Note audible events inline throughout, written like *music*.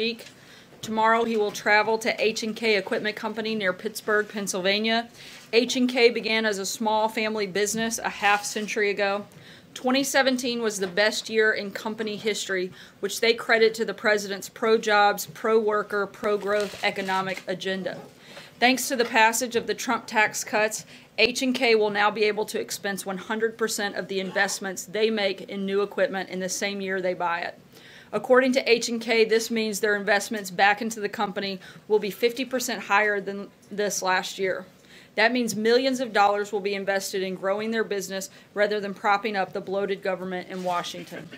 week. Tomorrow he will travel to H&K Equipment Company near Pittsburgh, Pennsylvania. H&K began as a small family business a half century ago. 2017 was the best year in company history, which they credit to the president's pro-jobs, pro-worker, pro-growth economic agenda. Thanks to the passage of the Trump tax cuts, H&K will now be able to expense 100% of the investments they make in new equipment in the same year they buy it. According to H&K, this means their investments back into the company will be 50% higher than this last year. That means millions of dollars will be invested in growing their business rather than propping up the bloated government in Washington.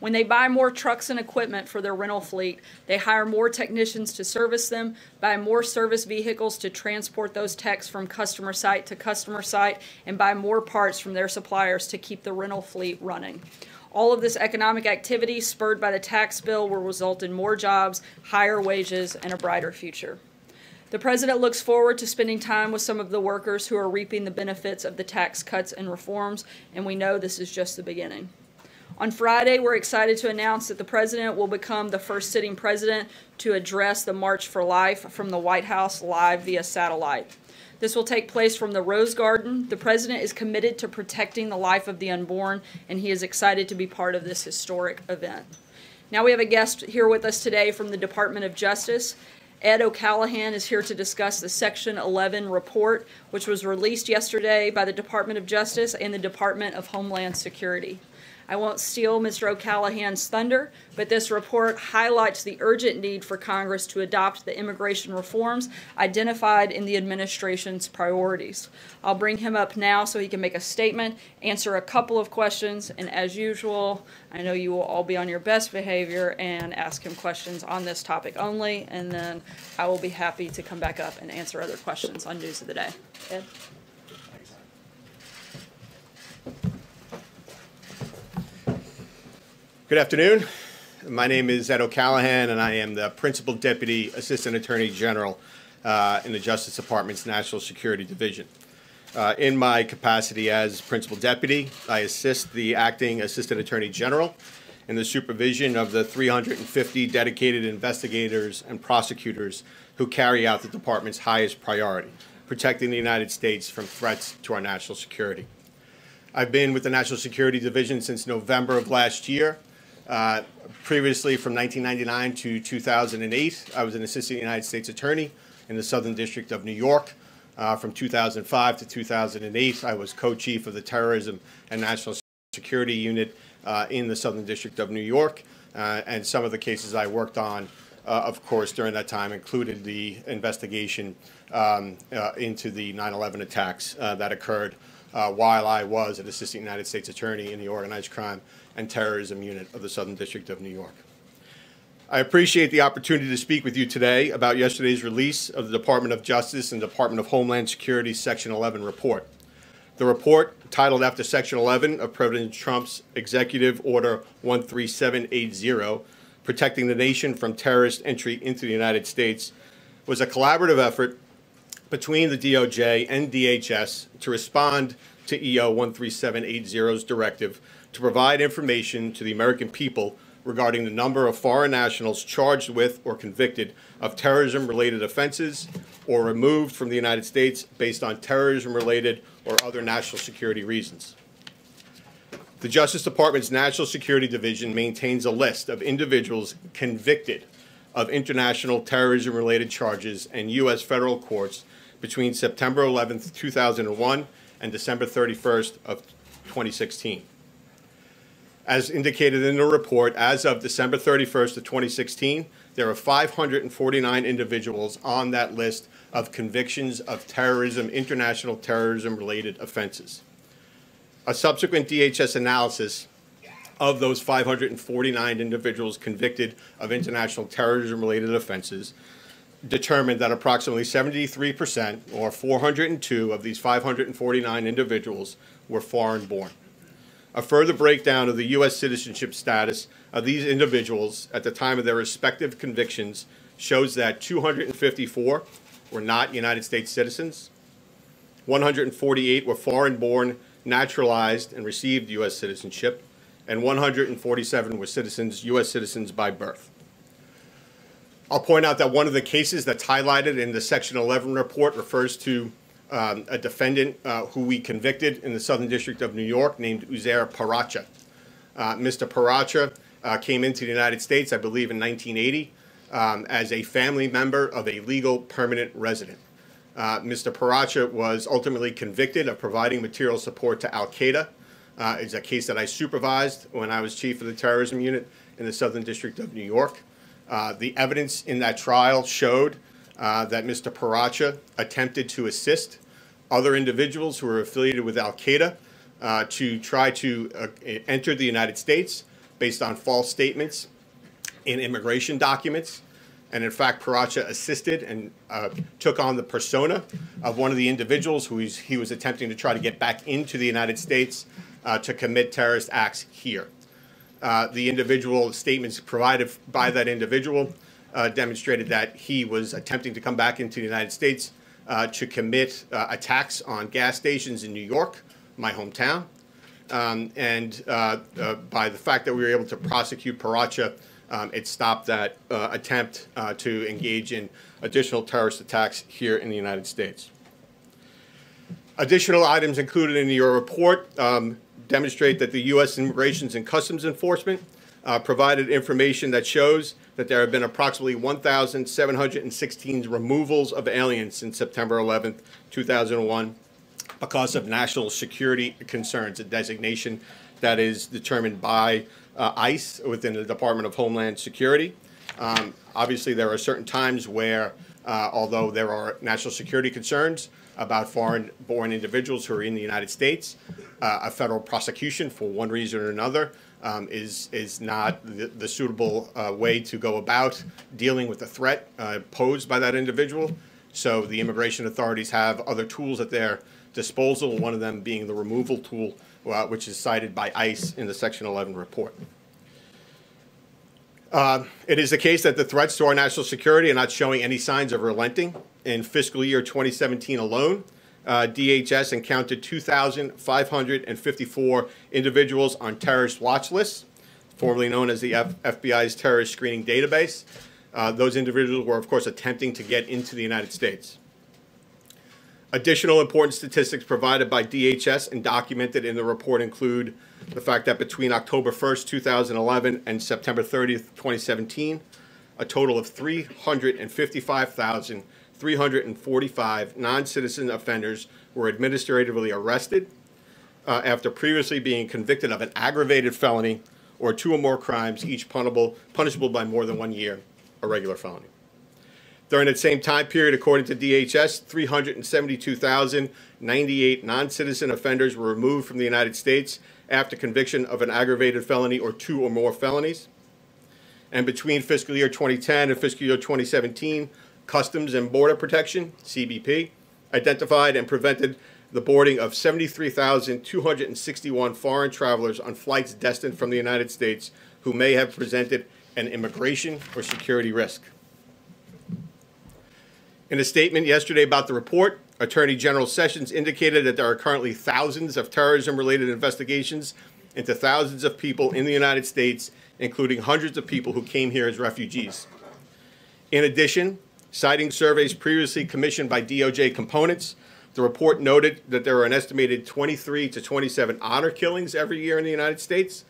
When they buy more trucks and equipment for their rental fleet, they hire more technicians to service them, buy more service vehicles to transport those techs from customer site to customer site, and buy more parts from their suppliers to keep the rental fleet running. All of this economic activity, spurred by the tax bill, will result in more jobs, higher wages, and a brighter future. The president looks forward to spending time with some of the workers who are reaping the benefits of the tax cuts and reforms, and we know this is just the beginning. On Friday, we're excited to announce that the president will become the first sitting president to address the March for Life from the White House live via satellite. This will take place from the Rose Garden. The president is committed to protecting the life of the unborn, and he is excited to be part of this historic event. Now we have a guest here with us today from the Department of Justice. Ed O'Callaghan is here to discuss the Section 11 report, which was released yesterday by the Department of Justice and the Department of Homeland Security. I won't steal Mr. O'Callaghan's thunder, but this report highlights the urgent need for Congress to adopt the immigration reforms identified in the administration's priorities. I'll bring him up now so he can make a statement, answer a couple of questions, and as usual, I know you will all be on your best behavior and ask him questions on this topic only, and then I will be happy to come back up and answer other questions on news of the day. Ed? Good afternoon. My name is Ed O'Callaghan, and I am the Principal Deputy Assistant Attorney General uh, in the Justice Department's National Security Division. Uh, in my capacity as Principal Deputy, I assist the Acting Assistant Attorney General in the supervision of the 350 dedicated investigators and prosecutors who carry out the Department's highest priority, protecting the United States from threats to our national security. I've been with the National Security Division since November of last year, uh, previously, from 1999 to 2008, I was an assistant United States attorney in the Southern District of New York. Uh, from 2005 to 2008, I was co-chief of the Terrorism and National Security Unit uh, in the Southern District of New York. Uh, and some of the cases I worked on, uh, of course, during that time included the investigation um, into the 9-11 attacks that occurred while I was an assistant United States attorney in the organized crime and Terrorism Unit of the Southern District of New York. I appreciate the opportunity to speak with you today about yesterday's release of the Department of Justice and Department of Homeland Security Section 11 report. The report, titled after Section 11 of President Trump's Executive Order 13780, protecting the nation from terrorist entry into the United States, was a collaborative effort between the DOJ and DHS to respond to EO 13780's directive to provide information to the American people regarding the number of foreign nationals charged with or convicted of terrorism-related offenses or removed from the United States based on terrorism-related or other national security reasons. The Justice Department's National Security Division maintains a list of individuals convicted of international terrorism-related charges in U.S. federal courts between September 11, 2001 and December 31st of 2016. As indicated in the report, as of December 31st of 2016, there are 549 individuals on that list of convictions of terrorism, international terrorism-related offenses. A subsequent DHS analysis of those 549 individuals convicted of international terrorism-related offenses determined that approximately 73%, or 402 of these 549 individuals, were foreign born. A further breakdown of the U.S. citizenship status of these individuals at the time of their respective convictions shows that 254 were not United States citizens, 148 were foreign born, naturalized, and received U.S. citizenship, and 147 were citizens, U.S. citizens by birth. I'll point out that one of the cases that's highlighted in the Section 11 report refers to um, a defendant uh, who we convicted in the Southern District of New York named Uzair Paracha. Uh, Mr. Paracha uh, came into the United States, I believe, in 1980 um, as a family member of a legal permanent resident. Uh, Mr. Paracha was ultimately convicted of providing material support to Al Qaeda. Uh, it's a case that I supervised when I was chief of the terrorism unit in the Southern District of New York. Uh, the evidence in that trial showed that Mr. Paracha attempted to assist other individuals who are affiliated with Al Qaeda uh, to try to uh, enter the United States based on false statements in immigration documents. And in fact, Paracha assisted and uh, took on the persona of one of the individuals who he was attempting to try to get back into the United States uh, to commit terrorist acts here. Uh, the individual statements provided by that individual uh, demonstrated that he was attempting to come back into the United States uh, to commit uh, attacks on gas stations in New York, my hometown. Um, and by the fact that we were able to prosecute Paracha um, it stopped that uh, attempt uh, to engage in additional terrorist attacks here in the United States. Additional items included in your report um, demonstrate that the U.S. Immigrations and Customs Enforcement uh, provided information that shows that there have been approximately 1,716 removals of aliens since September 11, 2001, because of national security concerns, a designation that is determined by uh, ICE within the Department of Homeland Security. Um, obviously, there are certain times where, uh, although there are national security concerns about foreign-born individuals who are in the United States, uh, a federal prosecution for one reason or another um, is is not the, the suitable uh, way to go about dealing with the threat uh, posed by that individual. So the immigration authorities have other tools at their disposal. One of them being the removal tool uh, which is cited by ICE in the Section 11 report. Uh, it is the case that the threats to our national security are not showing any signs of relenting. In fiscal year 2017 alone, uh, DHS encountered 2,554 individuals on terrorist watch lists, formerly known as the F FBI's terrorist screening database. Uh, those individuals were, of course, attempting to get into the United States. Additional important statistics provided by DHS and documented in the report include the fact that between October 1st, 2011 and September 30th, 2017, a total of 355,345 non-citizen offenders were administratively arrested uh, after previously being convicted of an aggravated felony or two or more crimes, each punishable, punishable by more than one year, a regular felony. During that same time period, according to DHS, 372,098 non-citizen offenders were removed from the United States after conviction of an aggravated felony or two or more felonies. And between fiscal year 2010 and fiscal year 2017, Customs and Border Protection, CBP, identified and prevented the boarding of 73,261 foreign travelers on flights destined from the United States who may have presented an immigration or security risk. In a statement yesterday about the report, Attorney General Sessions indicated that there are currently thousands of terrorism related investigations into thousands of people in the United States, including hundreds of people who came here as refugees. In addition, citing surveys previously commissioned by DOJ components, the report noted that there are an estimated 23 to 27 honor killings every year in the United States,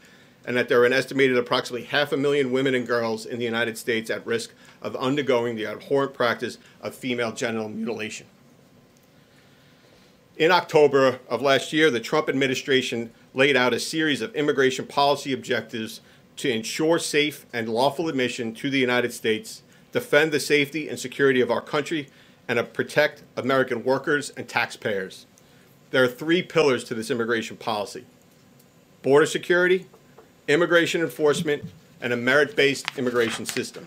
and that there are an estimated approximately half a million women and girls in the United States at risk of undergoing the abhorrent practice of female genital mutilation. In October of last year, the Trump administration laid out a series of immigration policy objectives to ensure safe and lawful admission to the United States, defend the safety and security of our country, and to protect American workers and taxpayers. There are three pillars to this immigration policy border security, immigration enforcement, and a merit-based immigration system.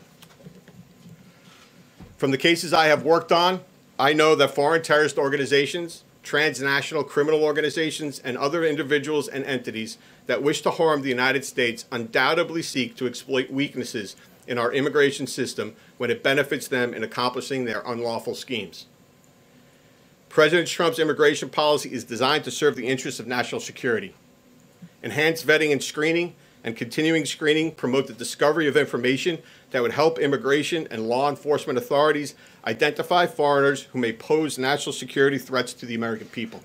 From the cases I have worked on, I know that foreign terrorist organizations, transnational criminal organizations, and other individuals and entities that wish to harm the United States undoubtedly seek to exploit weaknesses in our immigration system when it benefits them in accomplishing their unlawful schemes. President Trump's immigration policy is designed to serve the interests of national security. Enhanced vetting and screening and continuing screening promote the discovery of information that would help immigration and law enforcement authorities identify foreigners who may pose national security threats to the American people.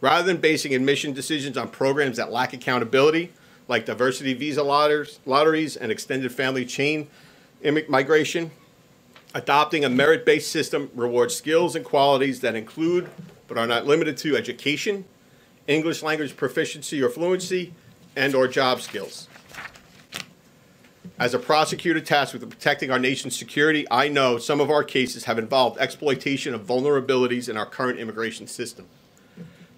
Rather than basing admission decisions on programs that lack accountability, like diversity visa lotteries and extended family chain migration, adopting a merit-based system rewards skills and qualities that include, but are not limited to, education, English language proficiency or fluency, and/or job skills. As a prosecutor tasked with protecting our nation's security, I know some of our cases have involved exploitation of vulnerabilities in our current immigration system.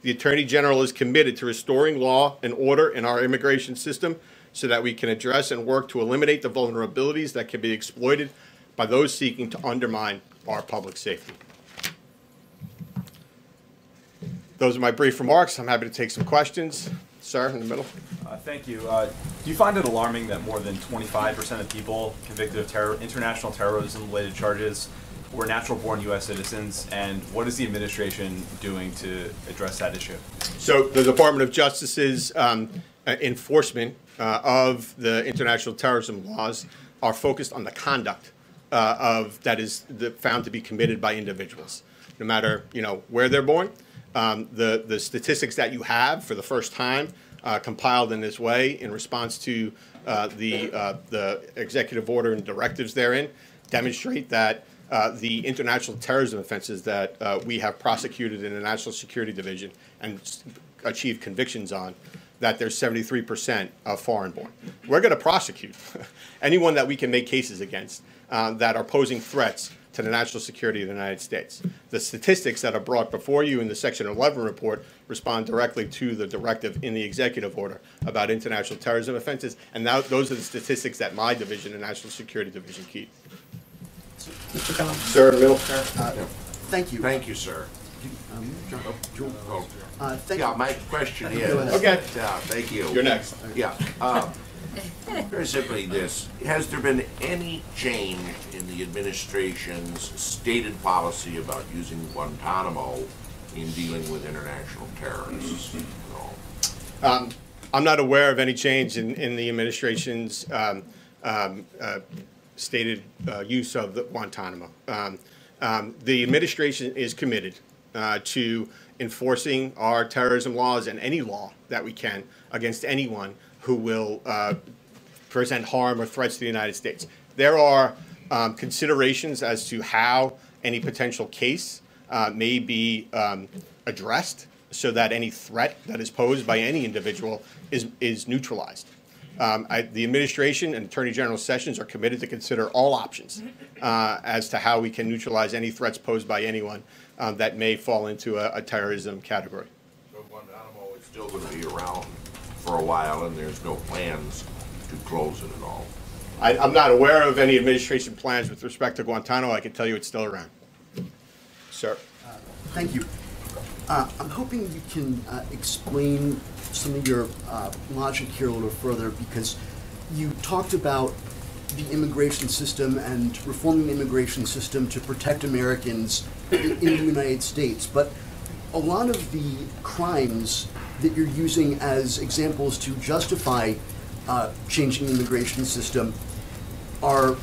The Attorney General is committed to restoring law and order in our immigration system so that we can address and work to eliminate the vulnerabilities that can be exploited by those seeking to undermine our public safety. Those are my brief remarks. I'm happy to take some questions. Sir, in the middle. Uh, Thank you. Uh, Do you find it alarming that more than 25% of people convicted of terror, international terrorism-related charges were natural-born U.S. citizens? And what is the administration doing to address that issue? So the Department of Justice's um, uh, enforcement uh, of the international terrorism laws are focused on the conduct uh, of that is the, found to be committed by individuals, no matter you know where they're born. Um, the the statistics that you have for the first time uh, compiled in this way in response to uh, the uh, the executive order and directives therein demonstrate that uh, the international terrorism offenses that uh, we have prosecuted in the National Security Division and achieved convictions on, that there's 73% of foreign born. We're going to prosecute *laughs* anyone that we can make cases against uh, that are posing threats to the national security of the United States. The statistics that are brought before you in the Section 11 report respond directly to the directive in the executive order about international terrorism offenses, and now those are the statistics that my division, the National Security Division, keep. Mr. Collins? Sir, middle. Thank you. Thank you, sir. Um, John- Oh, uh, Thank Yeah, you. my question is. Okay. Yeah, thank you. You're next. Yeah. uh, Very simply this, has there been any change in the administration's stated policy about using Guantanamo in dealing with international terrorists? No. I'm not aware of any change in, in the administration's um, um, uh, stated uh, use of the Guantanamo. Um, um, the administration is committed uh, to enforcing our terrorism laws and any law that we can against anyone who will uh, present harm or threats to the United States. There are um, considerations as to how any potential case uh, may be um, addressed so that any threat that is posed by any individual is, is neutralized. Um, I, the administration and Attorney General Sessions are committed to consider all options uh, as to how we can neutralize any threats posed by anyone um, that may fall into a, a terrorism category. So Guantanamo is still going to be around for a while and there's no plans to close it at all? I, I'm not aware of any administration plans with respect to Guantanamo. I can tell you it's still around. Sir. Thank you. Uh, I'm hoping you can uh, explain some of your uh, logic here a little further because you talked about the immigration system and reforming the immigration system to protect Americans in, the United States. But a lot of the crimes that you're using as examples to justify uh, changing the immigration system are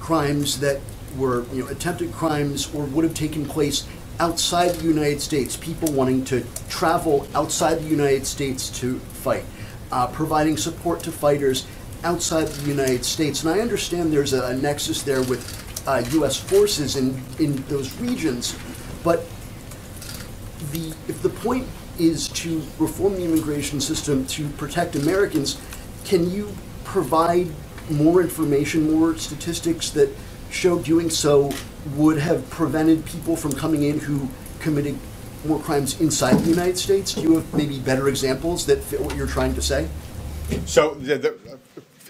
crimes that were you know, attempted crimes or would have taken place outside the United States, people wanting to travel outside the United States to fight, uh, providing support to fighters outside the United States. And I understand there's a, a nexus there with uh, U.S. forces in, in those regions, but the if the point is to reform the immigration system to protect Americans, can you provide more information, more statistics that show doing so would have prevented people from coming in who committed more crimes inside the United States? Do you have maybe better examples that fit what you're trying to say? So the, the,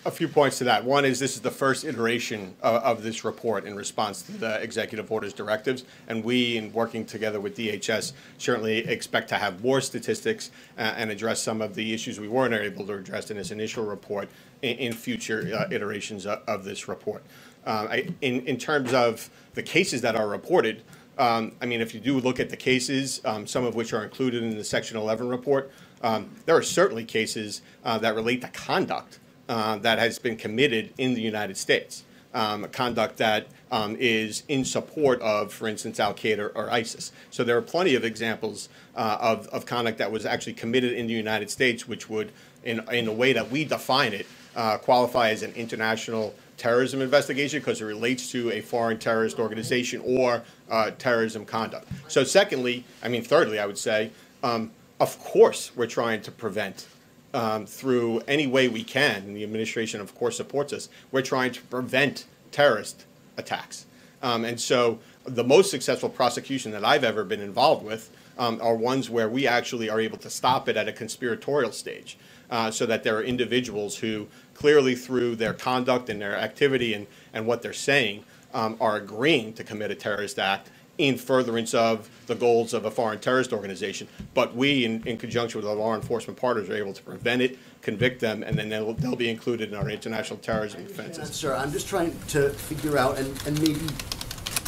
a few points to that. One is this is the first iteration of, of this report in response to the executive orders directives, and we, in working together with DHS, certainly expect to have more statistics uh, and address some of the issues we weren't able to address in this initial report in, in future uh, iterations of, of this report. Uh, I, in, in terms of the cases that are reported, um, I mean, if you do look at the cases, um, some of which are included in the Section 11 report, Um, there are certainly cases uh, that relate to conduct uh, that has been committed in the United States, um, conduct that um, is in support of, for instance, Al Qaeda or ISIS. So there are plenty of examples uh, of, of conduct that was actually committed in the United States, which would, in, in the way that we define it, uh, qualify as an international terrorism investigation because it relates to a foreign terrorist organization or uh, terrorism conduct. So, secondly, I mean, thirdly, I would say, um, of course, we're trying to prevent um, through any way we can, and the administration, of course, supports us. We're trying to prevent terrorist attacks. Um, and so, the most successful prosecution that I've ever been involved with um, are ones where we actually are able to stop it at a conspiratorial stage, uh, so that there are individuals who clearly, through their conduct and their activity and, and what they're saying, um, are agreeing to commit a terrorist act in furtherance of the goals of a foreign terrorist organization. But we, in, in conjunction with our law enforcement partners, are able to prevent it, convict them, and then they'll, they'll be included in our international terrorism offenses. Sir, I'm just trying to figure out, and, and maybe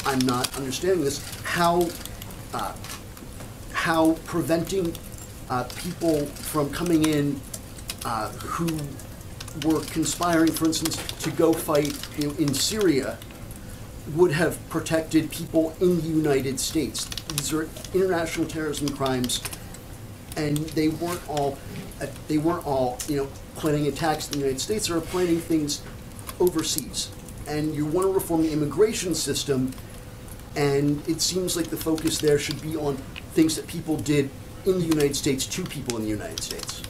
I'm not understanding this, how, uh, how preventing uh, people from coming in uh, who were conspiring, for instance, to go fight know, in Syria would have protected people in the United States. These are international terrorism crimes, and they weren't all uh, they weren't all you know planning attacks in the United States. They were planning things overseas. And you want to reform the immigration system, and it seems like the focus there should be on things that people did in the United States to people in the United States.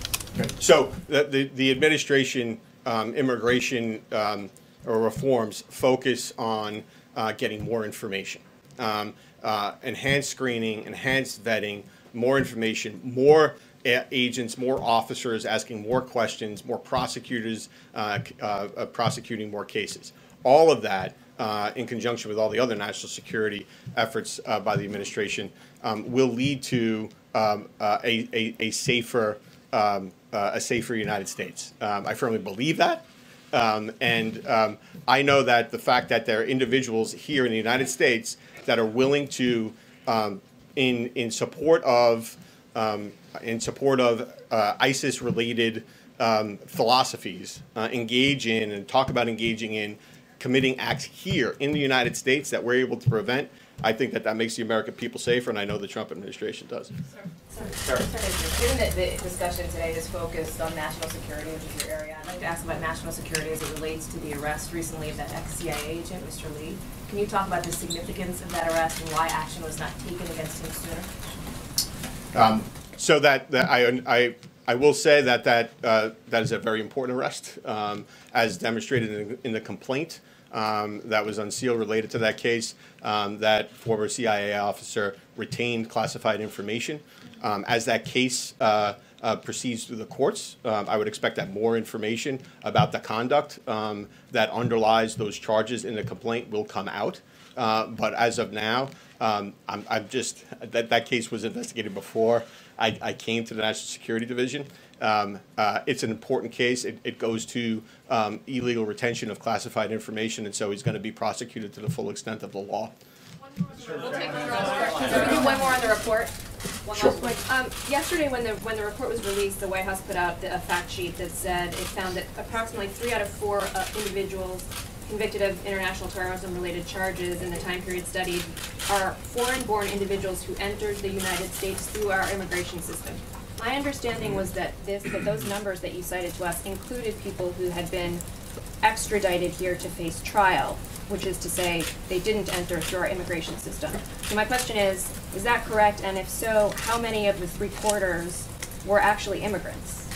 So the, the, the administration um, immigration um, or reforms focus on uh, getting more information, um, uh, enhanced screening, enhanced vetting, more information, more a- agents, more officers asking more questions, more prosecutors uh, uh, uh, prosecuting more cases. All of that, uh, in conjunction with all the other national security efforts uh, by the administration, um, will lead to um, uh, a, a, a safer um, uh, a safer United States. Um, I firmly believe that. Um, and um, I know that the fact that there are individuals here in the United States that are willing to, um, in in support of, um, in support of uh, ISIS-related um, philosophies, uh, engage in and talk about engaging in committing acts here in the United States that we're able to prevent. I think that that makes the American people safer, and I know the Trump administration does. Sir, Given that the discussion today is focused on national security, which is your area, I'd like to ask about national security as it relates to the arrest recently of that ex-CIA agent, Mr. Lee. Can you talk about the significance of that arrest and why action was not taken against him sooner? So that, that I, I, I will say that that, uh, that is a very important arrest, um, as demonstrated in, in the complaint um, that was unsealed related to that case. Um, that former CIA officer retained classified information. Um, as that case uh, uh, proceeds through the courts, um, I would expect that more information about the conduct um, that underlies those charges in the complaint will come out. Uh, but as of now, um, I'm, I'm just that that case was investigated before I, I came to the National Security Division. Um, uh, it's an important case. It, it goes to um, illegal retention of classified information, and so he's going to be prosecuted to the full extent of the law. We'll take Can we do one more on the report? One Sure. last point. Um, yesterday, when the, when the report was released, the White House put out the- a fact sheet that said it found that approximately three out of four uh, individuals convicted of international terrorism-related charges in the time period studied are foreign-born individuals who entered the United States through our immigration system. My understanding was that this, that those numbers that you cited to us included people who had been extradited here to face trial, which is to say, they didn't enter through our immigration system. So my question is, is that correct? And if so, how many of the three quarters were actually immigrants?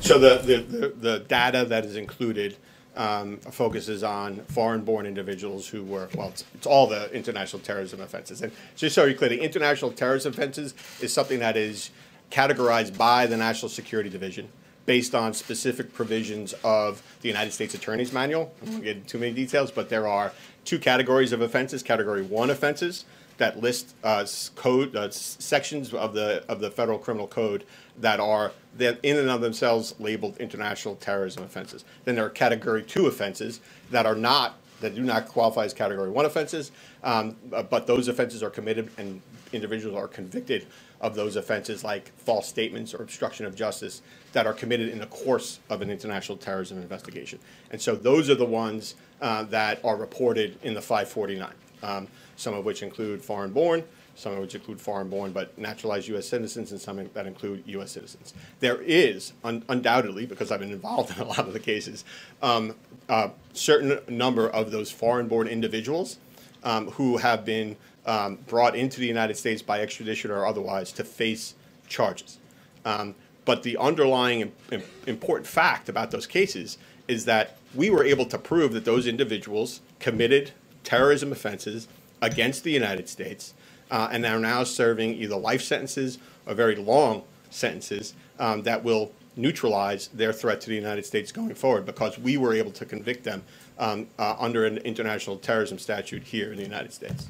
So the, the, the, the data that is included um, focuses on foreign-born individuals who were, well, it's, it's all the international terrorism offenses. And just so you're clear, the international terrorism offenses is something that is categorized by the National Security Division based on specific provisions of the United States Attorney's Manual. I won't get into too many details, but there are two categories of offenses. Category one offenses that list uh, code uh, sections of the of the federal criminal code that are that in and of themselves labeled international terrorism offenses. Then there are category two offenses that are not that do not qualify as category one offenses, um, uh, but those offenses are committed and individuals are convicted of those offenses like false statements or obstruction of justice that are committed in the course of an international terrorism investigation. And so those are the ones uh, that are reported in the 549, um, some of which include foreign born, some of which include foreign born but naturalized U.S. citizens, and some that include U.S. citizens. There is un- undoubtedly, because I've been involved *laughs* in a lot of the cases, um, a certain number of those foreign born individuals um, who have been um, brought into the United States by extradition or otherwise to face charges. Um, but the underlying im- im- important fact about those cases is that we were able to prove that those individuals committed terrorism offenses against the United States uh, and are now serving either life sentences or very long sentences um, that will neutralize their threat to the United States going forward because we were able to convict them um, uh, under an international terrorism statute here in the United States.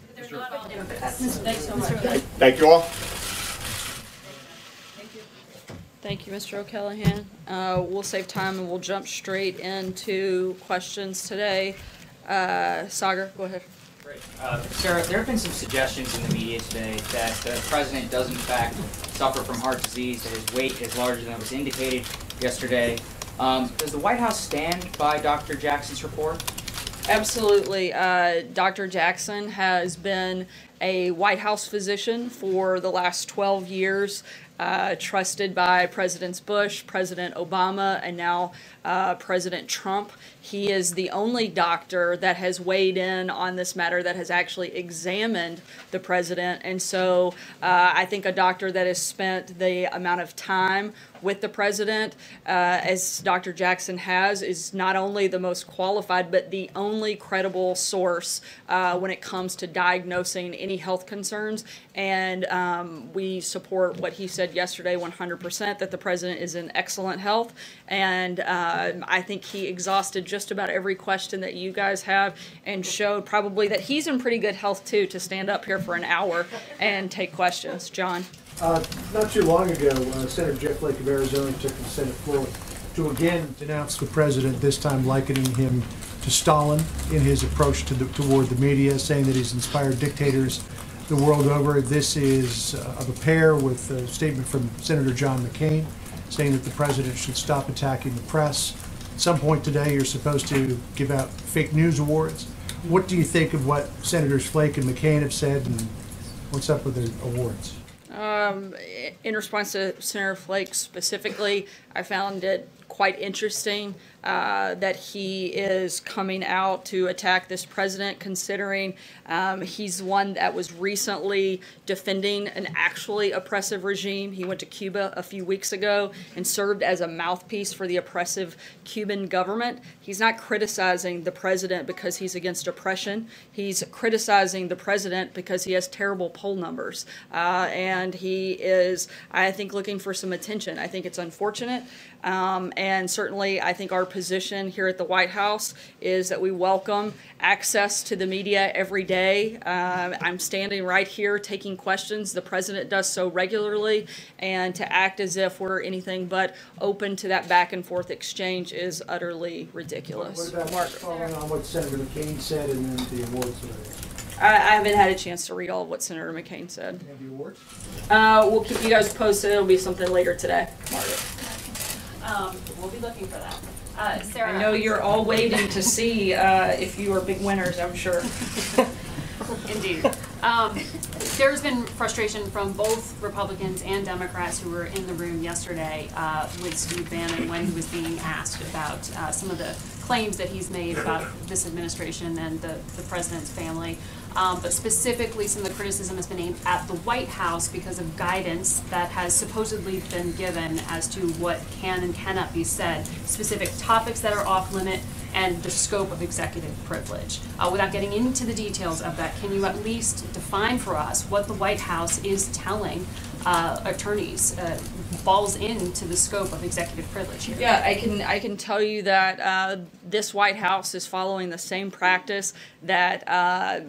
Thank you all. Thank you, Mr. O'Callaghan. Uh, We'll save time and we'll jump straight into questions today. Uh, Saagar, go ahead. Great. Uh, Sarah, there have been some suggestions in the media today that the president does in fact suffer from heart disease, that his weight is larger than was indicated yesterday. Um, Does the White House stand by Dr. Jackson's report? Absolutely. Uh, Dr. Jackson has been a White House physician for the last 12 years, uh, trusted by Presidents Bush, President Obama, and now uh, President Trump. He is the only doctor that has weighed in on this matter that has actually examined the president. And so uh, I think a doctor that has spent the amount of time with the president, uh, as Dr. Jackson has, is not only the most qualified, but the only credible source uh, when it comes to diagnosing any health concerns. And um, we support what he said yesterday 100% that the president is in excellent health. And uh, I think he exhausted just about every question that you guys have and showed probably that he's in pretty good health too to stand up here for an hour and take questions. John? Uh, Not too long ago, uh, Senator Jeff Flake of Arizona took the Senate floor to again denounce the president, this time likening him to Stalin in his approach to the, toward the media, saying that he's inspired dictators the world over. This is uh, of a pair with a statement from Senator John McCain, saying that the president should stop attacking the press. At some point today, you're supposed to give out fake news awards. What do you think of what Senators Flake and McCain have said, and what's up with the awards? Um, in response to Senator Flake specifically, I found it quite interesting uh, that he is coming out to attack this president, considering um, he's one that was recently defending an actually oppressive regime. He went to Cuba a few weeks ago and served as a mouthpiece for the oppressive Cuban government. He's not criticizing the president because he's against oppression. He's criticizing the president because he has terrible poll numbers. Uh, and he is, I think, looking for some attention. I think it's unfortunate. Um, and certainly, I think our position here at the White House is that we welcome access to the media every day. Uh, I'm standing right here taking questions. The president does so regularly, and to act as if we're anything but open to that back and forth exchange is utterly ridiculous. What about Mark, following on what Senator McCain said and then the awards today? I, I haven't had a chance to read all of what Senator McCain said. Have the awards? Uh, we'll keep you guys posted. It'll be something later today. Margaret. Um, we'll be looking for that. Uh, Sarah. I know you're all waiting to see uh, if you are big winners, I'm sure. *laughs* Indeed. Um, there's been frustration from both Republicans and Democrats who were in the room yesterday uh, with Steve Bannon when he was being asked about uh, some of the claims that he's made about this administration and the, the president's family. Um, but specifically, some of the criticism has been aimed at the White House because of guidance that has supposedly been given as to what can and cannot be said, specific topics that are off limit, and the scope of executive privilege. Uh, without getting into the details of that, can you at least define for us what the White House is telling uh, attorneys uh, falls into the scope of executive privilege here? Yeah, I can I can tell you that uh, this White House is following the same practice that uh,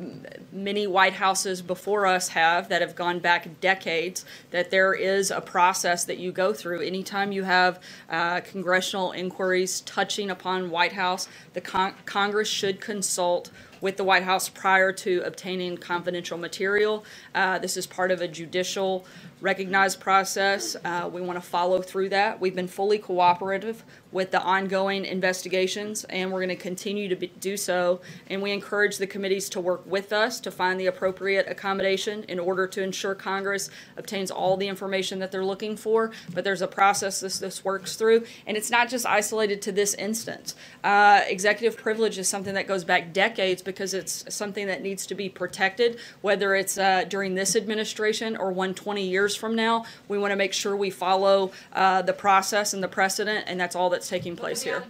many White Houses before us have that have gone back decades. That there is a process that you go through anytime you have uh, congressional inquiries touching upon White House. The con- Congress should consult with the White House prior to obtaining confidential material. Uh, This is part of a judicial recognized process. Uh, We want to follow through that. We've been fully cooperative with the ongoing investigations, and we're going to continue to be- do so. And we encourage the committees to work with us to find the appropriate accommodation in order to ensure Congress obtains all the information that they're looking for. But there's a process this, this works through, and it's not just isolated to this instance. Uh, Executive privilege is something that goes back decades because it's something that needs to be protected, whether it's uh, during this administration or one 20 years from now. We want to make sure we follow uh, the process and the precedent, and that's all that's taking place here.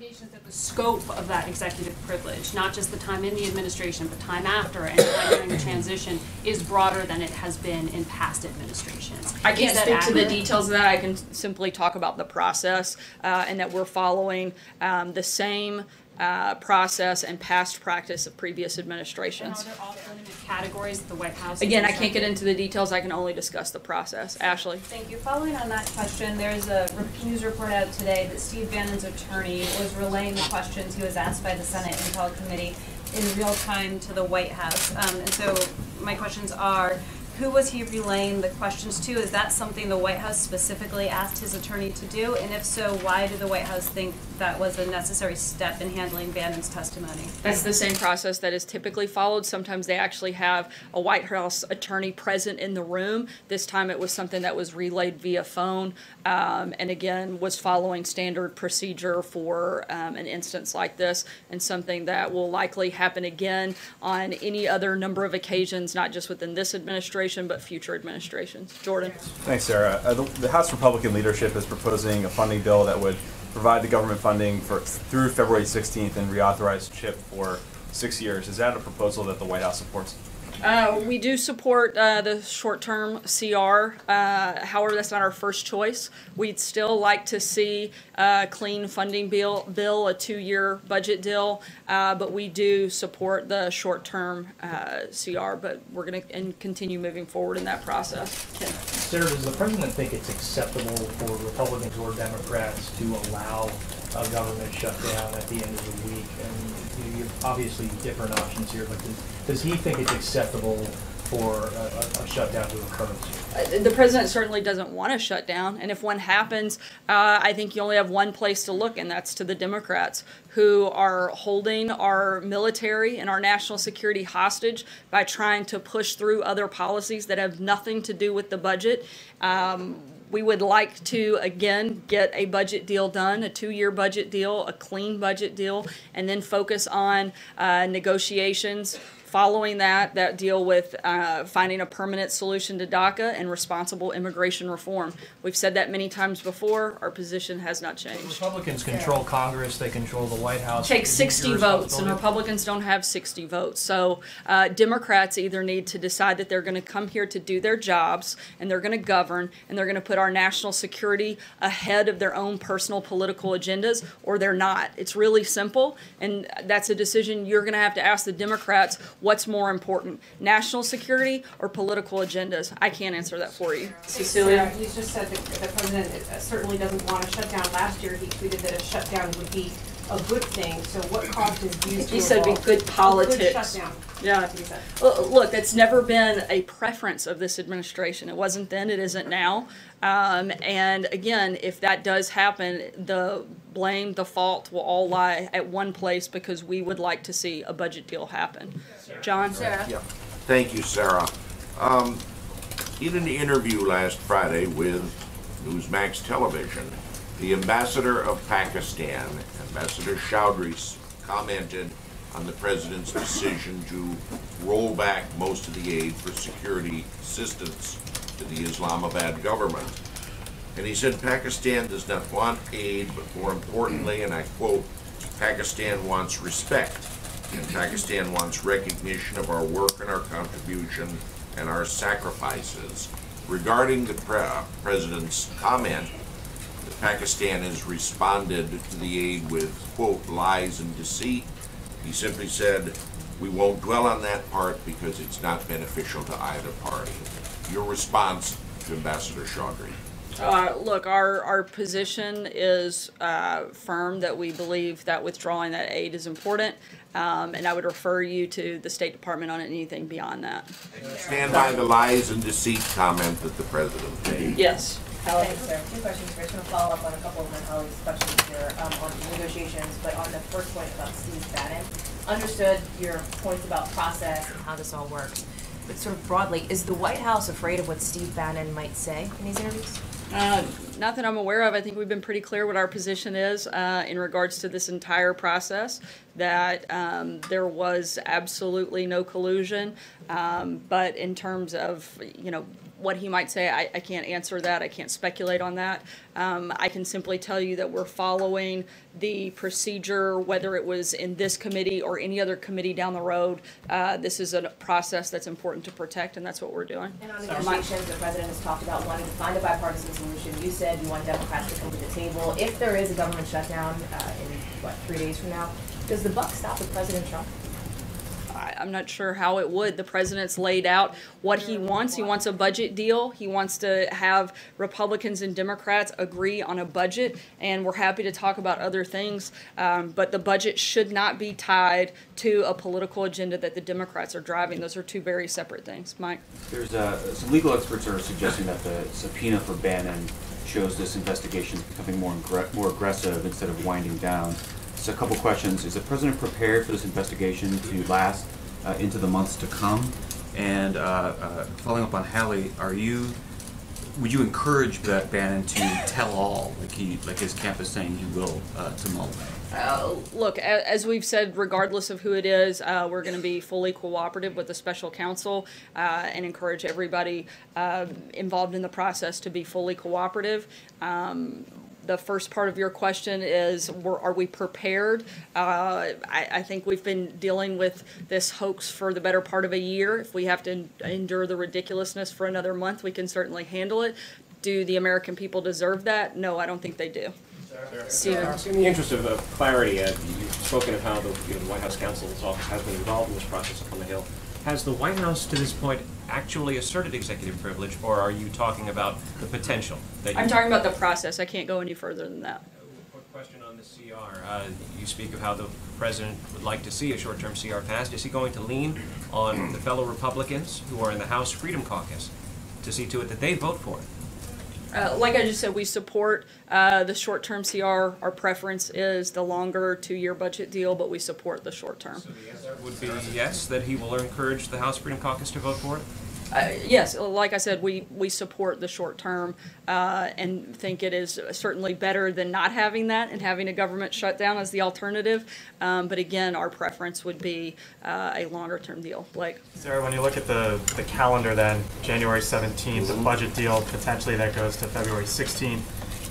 the scope of that executive privilege, not just the time in the administration, but time after and time during the transition, is broader than it has been in past administrations. I can't speak to the details of that. I can simply talk about the process uh, and that we're following um, the same uh, process and past practice of previous And administrations. are there alternative categories that the White House? Again, I can't get into the details. I can only discuss the process. Ashley? Thank you. Following on that question, there's a news report out today that Steve Bannon's attorney was relaying the questions he was asked by the Senate Intel Committee in real time to the White House. Um, and so my questions are, who was he relaying the questions to? Is that something the White House specifically asked his attorney to do? And if so, why did the White House think that was a necessary step in handling Bannon's testimony? That's the same process that is typically followed. Sometimes they actually have a White House attorney present in the room. This time it was something that was relayed via phone, um, and again, was following standard procedure for um, an instance like this, and something that will likely happen again on any other number of occasions, not just within this administration, but future administrations. Jordan? Thanks, Sarah. Uh, the, the House Republican leadership is proposing a funding bill that would provide the government funding for through February 16th and reauthorize CHIP for six years. Is that a proposal that the White House supports? Uh, we do support uh, the short-term CR. Uh, however, that's not our first choice. We'd still like to see a clean funding bill, bill a two-year budget deal, uh, but we do support the short-term uh, CR. But we're going to continue moving forward in that process. Ken. Sarah, does the president think it's acceptable for Republicans or Democrats to allow a government shutdown at the end of the week? And you have obviously different options here, but does, does he think it's acceptable for a, a- a shutdown to occur? Uh, the president certainly doesn't want to shut down, and if one happens, uh, I think you only have one place to look, and that's to the Democrats, who are holding our military and our national security hostage by trying to push through other policies that have nothing to do with the budget. Um, we would like to again get a budget deal done, a two-year budget deal, a clean budget deal, and then focus on uh, negotiations Following that, that deal with uh, finding a permanent solution to DACA and responsible immigration reform. We've said that many times before. Our position has not changed. Republicans control Congress, they control the White House. Take Is it your 60 votes, and? Republicans don't have 60 votes. So uh, Democrats either need to decide that they're going to come here to do their jobs, and they're going to govern, and they're going to put our national security ahead of their own personal political agendas, or they're not. It's really simple, and that's a decision you're going to have to ask the Democrats what's more important, national security or political agendas. I can't answer that for you. Cecilia? You just said that the president uh, certainly doesn't want a shutdown. Last year, he tweeted that a shutdown would be a good thing, so what caused his views to He said be evolve? good A politics. Good shutdown. Yeah. He said. Well, Look, that's never been a preference of this administration. It wasn't then, it isn't now. Um, and again, if that does happen, the blame, the fault will all lie at one place because we would like to see a budget deal happen. John? Yeah. Thank you, Sarah. Um, in an interview last Friday with Newsmax Television, the ambassador of Pakistan, Ambassador Chaudhry, commented on the president's decision to roll back most of the aid for security assistance to the Islamabad government. And he said Pakistan does not want aid, but more importantly, and I quote, Pakistan wants respect. And Pakistan wants recognition of our work and our contribution and our sacrifices. Regarding the pre- president's comment, Pakistan has responded to the aid with, quote, lies and deceit. He simply said, we won't dwell on that part because it's not beneficial to either party. Your response to Ambassador Chaudhry? Uh, look, our, our position is, uh, firm that we believe that withdrawing that aid is important. Um, and I would refer you to the State Department on anything beyond that. Stand by the lies and deceit comment that the president made. Yes. Thanks, sir. Two questions here. I just going to follow up on a couple of my colleagues' questions here um, on negotiations, but on the first point about Steve Bannon. Understood your points about process and how this all works, but sort of broadly, is the White House afraid of what Steve Bannon might say in these interviews? Uh, Not that I'm aware of. I think we've been pretty clear what our position is uh, in regards to this entire process, that um, there was absolutely no collusion. Um, But in terms of, you know, what he might say, I, I can't answer that. I can't speculate on that. Um, I can simply tell you that we're following the procedure, whether it was in this committee or any other committee down the road. Uh, This is a process that's important to protect, and that's what we're doing. And on negotiations, the president has talked about wanting to find a bipartisan solution. You said you want Democrats to come to the table. If there is a government shutdown uh, in, what, three days from now, does the buck stop with President Trump? I'm not sure how it would. The president's laid out what he wants. He wants a budget deal. He wants to have Republicans and Democrats agree on a budget, and we're happy to talk about other things. Um, but the budget should not be tied to a political agenda that the Democrats are driving. Those are two very separate things. Mike? There's, uh, some legal experts are suggesting that the subpoena for Bannon shows this investigation is becoming more, more aggressive instead of winding down. So a couple questions. Is the president prepared for this investigation to last uh, into the months to come? And uh, uh, following up on Hallie, are you, would you encourage Ba- Bannon to tell all, like he, like his camp is saying he will, uh, to Mueller? Uh, look, as we've said, regardless of who it is, uh, we're going to be fully cooperative with the special counsel uh, and encourage everybody involved in the process to be fully cooperative. Um, the first part of your question is, were, are we prepared? Uh, I, I think we've been dealing with this hoax for the better part of a year. If we have to en- endure the ridiculousness for another month, we can certainly handle it. Do the American people deserve that? No, I don't think they do. Steven? In the interest of of clarity, uh, you've spoken of how the, you know, the White House counsel's office has been involved in this process up on the Hill. Has the White House, to this point, actually asserted executive privilege, or are you talking about the potential? that I'm talking about the process. I can't go any further than that. Quick question on the CR. Uh, You speak of how the president would like to see a short-term CR passed. Is he going to lean on the fellow Republicans who are in the House Freedom Caucus to see to it that they vote for it? Uh, like I just said, we support uh, the short-term CR. Our preference is the longer two-year budget deal, but we support the short-term. The answer Would be yes, that he will encourage the House Freedom Caucus to vote for it? Uh, yes, like I said, we, we support the short-term uh, and think it is certainly better than not having that and having a government shutdown as the alternative. Um, But again, our preference would be uh, a longer-term deal. Blake? Sarah, when you look at the, the calendar then, January 17th, the budget deal potentially that goes to February 16th,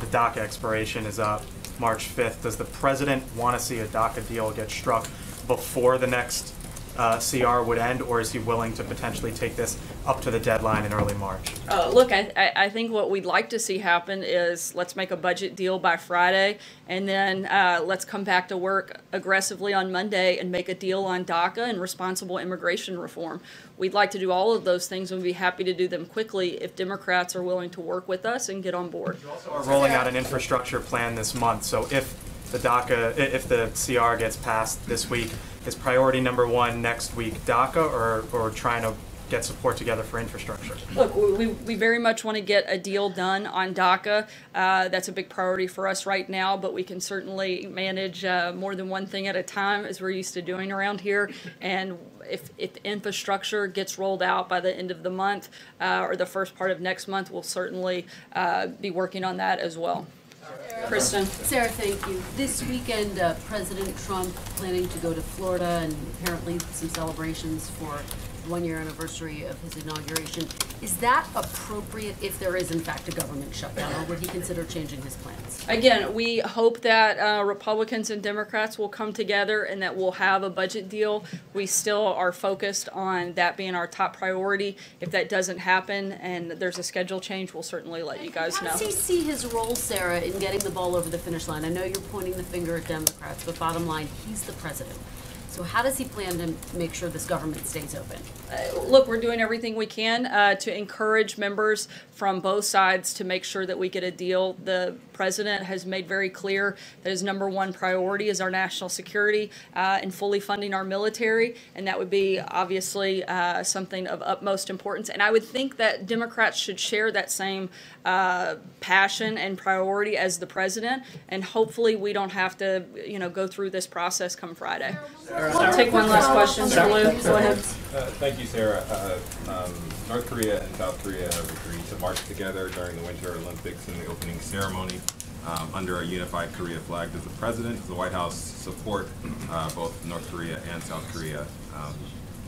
the DACA expiration is up March 5th. Does the president want to see a DACA deal get struck before the next uh, CR would end, or is he willing to potentially take this up to the deadline in early March? Uh, look, I, I, think what we'd like to see happen is let's make a budget deal by Friday, and then uh, let's come back to work aggressively on Monday and make a deal on DACA and responsible immigration reform. We'd like to do all of those things, and we'd be happy to do them quickly if Democrats are willing to work with us and get on board. We're rolling out an infrastructure plan this month, so if the DACA, if the CR gets passed this week, is priority number one next week DACA or, or trying to get support together for infrastructure? Look, we, we very much want to get a deal done on DACA. Uh, that's a big priority for us right now, but we can certainly manage uh, more than one thing at a time, as we're used to doing around here. And if, if infrastructure gets rolled out by the end of the month uh, or the first part of next month, we'll certainly uh, be working on that as well. Kristen? Sarah, thank you. This weekend, uh, President Trump planning to go to Florida and apparently some celebrations for one-year anniversary of his inauguration. Is that appropriate if there is in fact a government shutdown, or would he consider changing his plans? Again, we hope that uh, Republicans and Democrats will come together and that we'll have a budget deal. We still are focused on that being our top priority. If that doesn't happen and there's a schedule change, we'll certainly let you guys know. How does he see his role, Sarah, in getting the ball over the finish line? I know you're pointing the finger at Democrats, but bottom line, he's the president. So how does he plan to make sure this government stays open? Uh, Look, we're doing everything we can uh, to encourage members from both sides to make sure that we get a deal. The president has made very clear that his number one priority is our national security uh, and fully funding our military, and that would be obviously uh, something of utmost importance. And I would think that Democrats should share that same uh, passion and priority as the president, and hopefully we don't have to, you know, go through this process come Friday. I'll take one last question. Lou, go ahead. Uh, Thank you, Sarah. Uh, um, North Korea and South Korea have agreed to march together during the Winter Olympics in the opening ceremony um, under a unified Korea flag. Does the President, the White House support uh, both North Korea and South Korea um,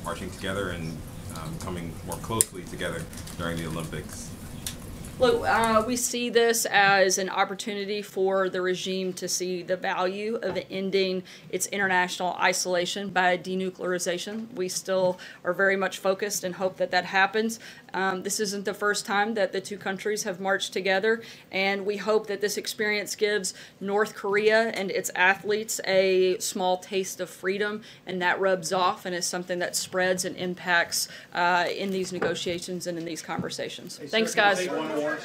marching together and um, coming more closely together during the Olympics? Look, uh, we see this as an opportunity for the regime to see the value of ending its international isolation by denuclearization. We still are very much focused and hope that that happens. Um, this isn't the first time that the two countries have marched together, and we hope that this experience gives North Korea and its athletes a small taste of freedom, and that rubs off and is something that spreads and impacts uh, in these negotiations and in these conversations. Thanks, guys. Take one more.